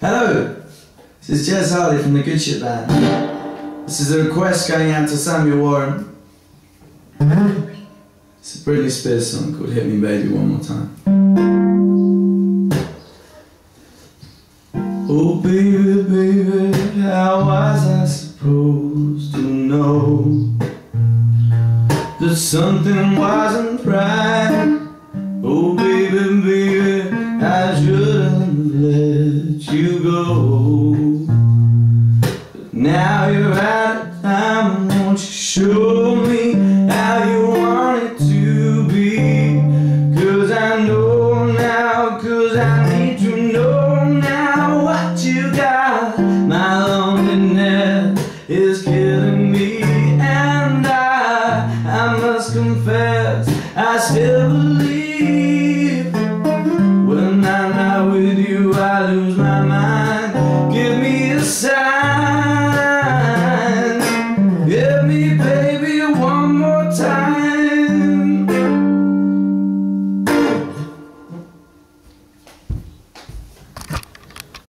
Hello, this is Jez Harley from the Good Ship Band. This is a request going out to Samuel Warren. It's a Britney Spears song called Hit Me Baby One More Time. Oh baby, baby, how was I supposed to know That something wasn't right Now you're out of time, won't you show me how you want it to be? Cause I know now, cause I need to know now what you got. My loneliness is killing me, and I, I must confess, I still believe. When I'm not with you, I lose my mind.